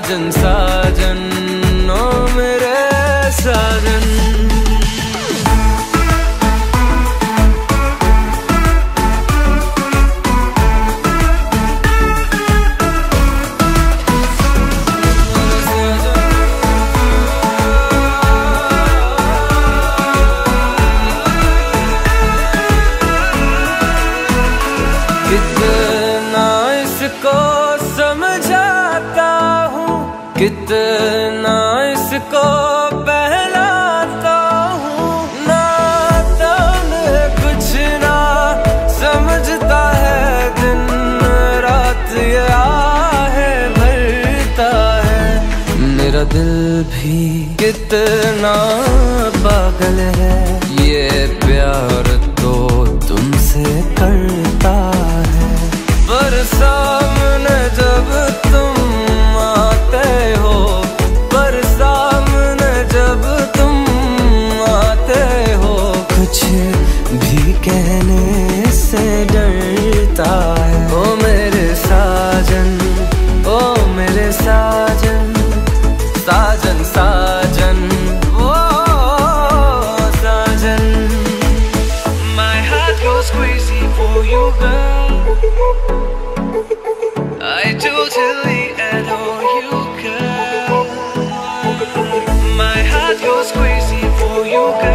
साजन साजन ओ मेरे साजन। कितना कितना इसको बहलाता हूँ नाता में कुछ, ना समझता है दिन रात ये आहे भरता है। मेरा दिल भी कितना पागल है, ये प्यार तो तुमसे करता I totally adore you, girl. My heart goes crazy for you, girl.